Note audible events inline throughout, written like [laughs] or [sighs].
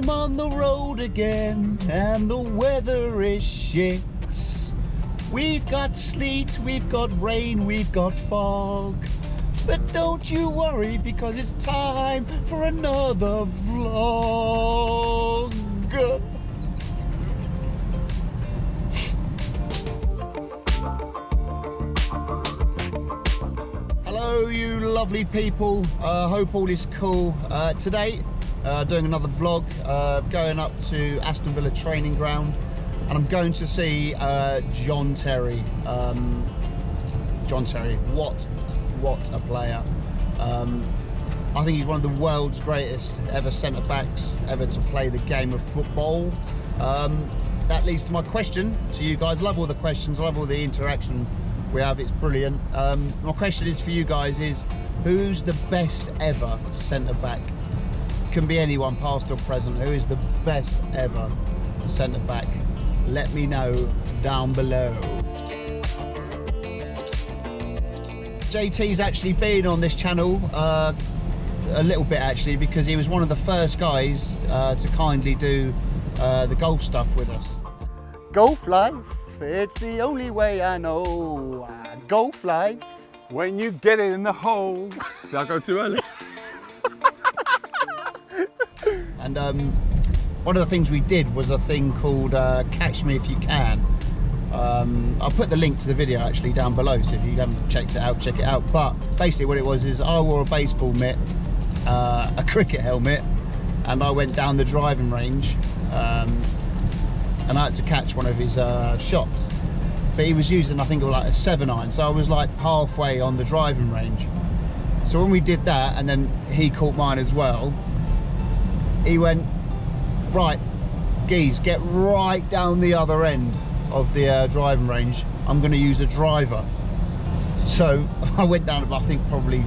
I'm on the road again, and the weather is shit. We've got sleet, we've got rain, we've got fog. But don't you worry because it's time for another vlog. Hello, you lovely people. Uh, hope all is cool. Uh, today, uh, doing another vlog, uh, going up to Aston Villa training ground, and I'm going to see uh, John Terry. Um, John Terry, what, what a player! Um, I think he's one of the world's greatest ever centre backs ever to play the game of football. Um, that leads to my question to you guys. Love all the questions. Love all the interaction we have. It's brilliant. Um, my question is for you guys: is who's the best ever centre back? Can be anyone, past or present. Who is the best ever centre back? Let me know down below. JT's actually been on this channel uh, a little bit actually because he was one of the first guys uh, to kindly do uh, the golf stuff with us. Golf life, it's the only way I know. Uh, golf life. When you get it in the hole. Did I go too early? Um, one of the things we did was a thing called uh, Catch Me If You Can. Um, I'll put the link to the video actually down below, so if you haven't checked it out, check it out. But basically, what it was is I wore a baseball mitt, uh, a [laughs] cricket helmet, and I went down the driving range, um, and I had to catch one of his uh, shots. But he was using, I think, it was like a seven iron, so I was like halfway on the driving range. So when we did that, and then he caught mine as well, he went right geez get right down the other end of the uh, driving range. I'm going to use a driver. So [laughs] i went down i think probably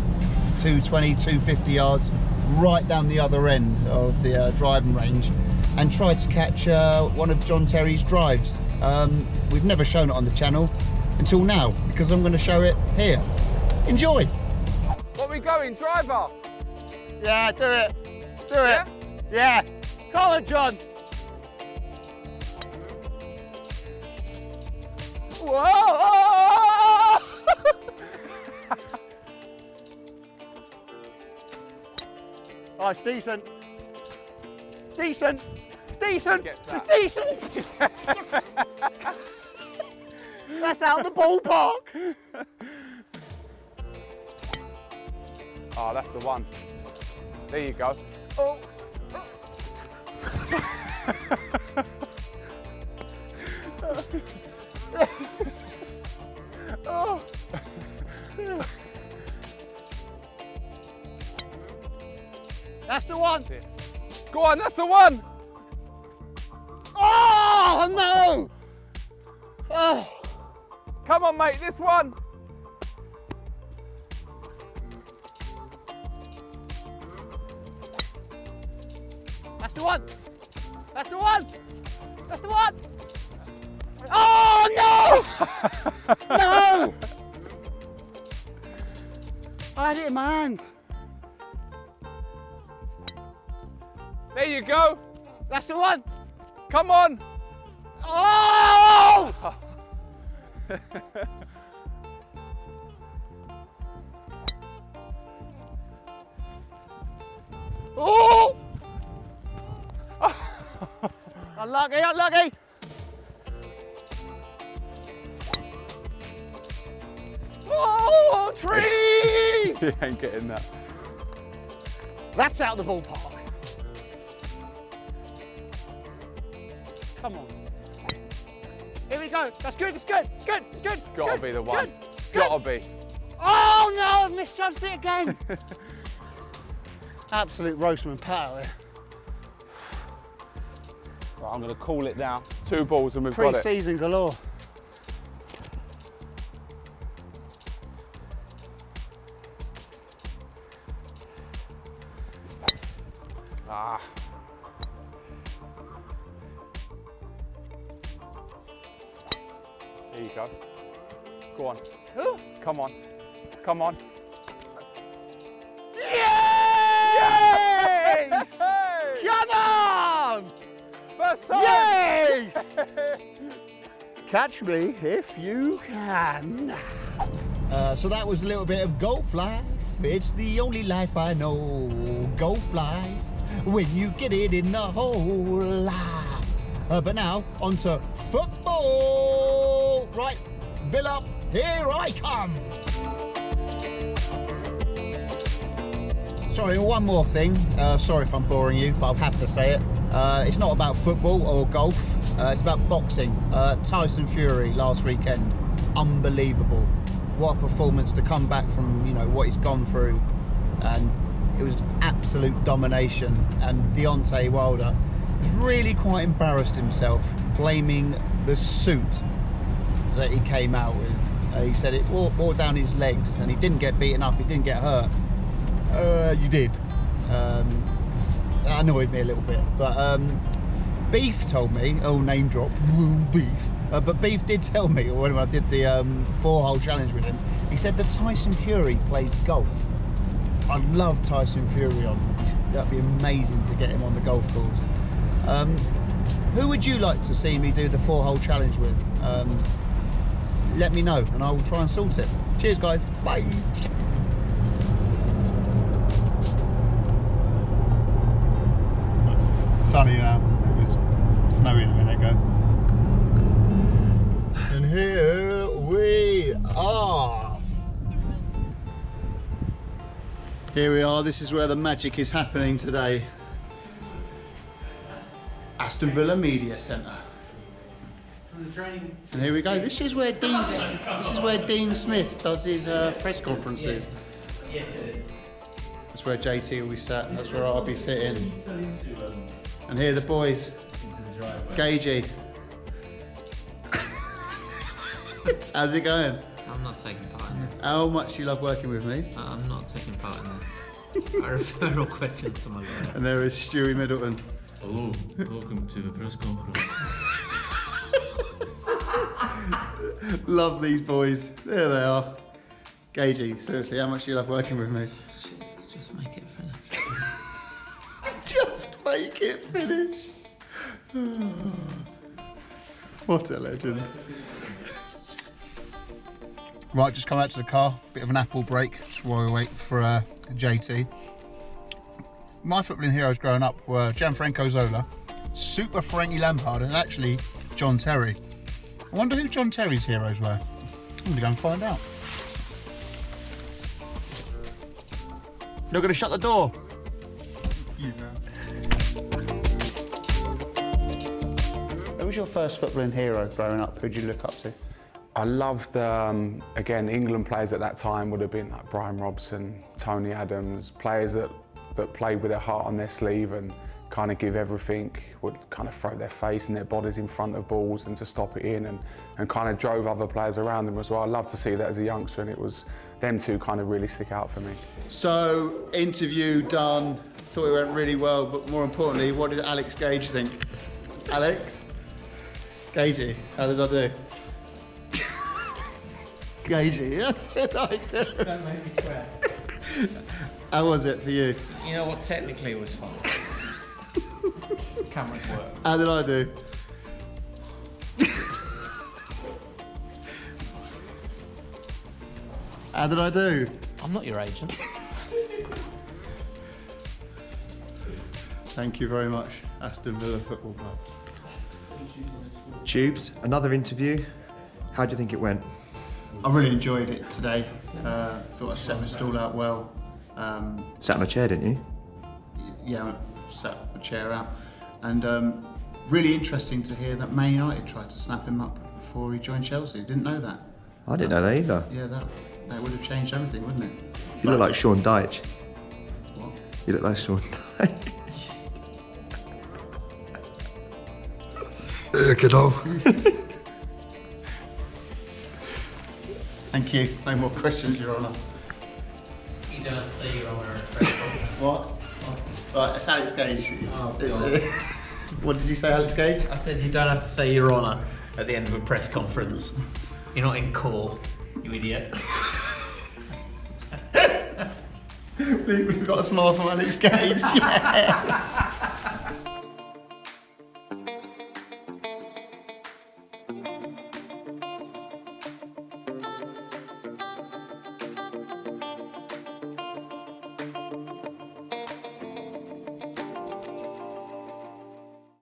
220 250 yards right down the other end of the uh, driving range and tried to catch uh, one of john terry's drives. Um, we've never shown it on the channel until now because i'm going to show it here. Enjoy! What are we going, driver? yeah do it. Do it. Yeah call it john Whoa! [laughs] oh, it's decent. It's decent. It's decent. It's decent. That's out of the ballpark. Oh, that's the one. There you go. Oh. Oh. That's the one. Go on, that's the one. Oh no! Oh, Come on, mate, this one. That's the one. That's the one. That's the one. Oh no! [laughs] no! I had it in my hands. There you go. That's the one. Come on. Oh! [laughs] Oh! Unlucky, unlucky. Oh, tree! [laughs] she ain't getting that. That's out of the ballpark. Come on. Here we go. That's good. It's good. It's good. It's good. it's Gotta good, be the one. good, Gotta good. be. Oh no! I've misjudged it again. [laughs] Absolute roastman power. I'm gonna call it now. Two balls and we've got it. Pre-season galore. Ah. There you go. Go on. Come on. Come on. Yes! Hey! Come on! Yes! Catch me if you can. Uh, so that was a little bit of golf life. It's the only life I know. Golf life. When you get it in the hole. Uh, but now, on to football. Right, Villa, here I come. Sorry, one more thing. Uh, sorry if I'm boring you, but I'll have to say it. Uh, it's not about football or golf. Uh, it's about boxing. Uh, Tyson Fury last weekend, unbelievable. What a performance to come back from, you know, what he's gone through. And it was absolute domination. And Deontay Wilder was really quite embarrassed himself, blaming the suit that he came out with. Uh, he said it wore, wore down his legs and he didn't get beaten up, he didn't get hurt. Uh, you did. Um, that annoyed me a little bit. But um, Beef told me, oh name drop, Beef. Uh, but Beef did tell me when I did the um, four hole challenge with him, he said that Tyson Fury plays golf. I'd love Tyson Fury on. That'd be amazing to get him on the golf course. Um, who would you like to see me do the four hole challenge with? Um, let me know and I will try and sort it. Cheers guys, bye. Sunny now, it was snowing a minute ago. And here we are. Here we are, this is where the magic is happening today. Aston Villa Media Centre. And here we go. This is where Dean. This is where Dean Smith does his uh, press conferences. That's where JT will be sat. That's where I'll be sitting. And here are the boys. Gagey. How's it going? I'm not taking part in this. How much do you love working with me? I- I'm not taking part in this. I refer all questions to my lawyer. And there is Stewie Middleton. Hello, welcome to the press conference. Love these boys. There they are. Gagey, seriously, how much do you love working with me? Jesus, just make it it finish. [sighs] what a legend. Right, just come out to the car. Bit of an apple break just while we wait for uh, JT. My footballing heroes growing up were Gianfranco Zola, Super Frankie Lampard, and actually John Terry. I wonder who John Terry's heroes were. I'm going to go and find out. Not gonna shut the door. Who was your first footballing hero growing up? Who did you look up to? I loved, um, again, England players at that time would have been like Brian Robson, Tony Adams, players that, that played with their heart on their sleeve and kind of give everything, would kind of throw their face and their bodies in front of balls and to stop it in and, and kind of drove other players around them as well. I loved to see that as a youngster and it was them two kind of really stick out for me. So, interview done. Thought it went really well, but more importantly, what did Alex Gage think? Alex? Gagey, how did I do? Gagey, how did I do? Don't make me swear. How was it for you? You know what? Technically, it was fine. Cameras work. How did I do? [laughs] How did I do? I'm not your agent. Thank you very much, Aston Villa Football Club. Tubes, another interview. How do you think it went? I really enjoyed it today. Uh, thought I set my stall out well. Um, Sat on a chair, didn't you? yeah, I sat a chair out. And um, really interesting to hear that Man United tried to snap him up before he joined Chelsea. Didn't know that. I didn't know that either. Yeah, that that would have changed everything, wouldn't it? You look like Sean Dyche. What? You look like Sean Dyche. Eh, Look it off. Thank you. No more questions, Your Honour. You don't say you're on a press [laughs] conference. What? Right, it's Alex Gage. Oh, God. [laughs] what did you say, Alex Gage? I said you don't have to say your honour at the end of a press conference. You're not in court, you idiot. [laughs] We've got a smile from Alex Gage. Yeah.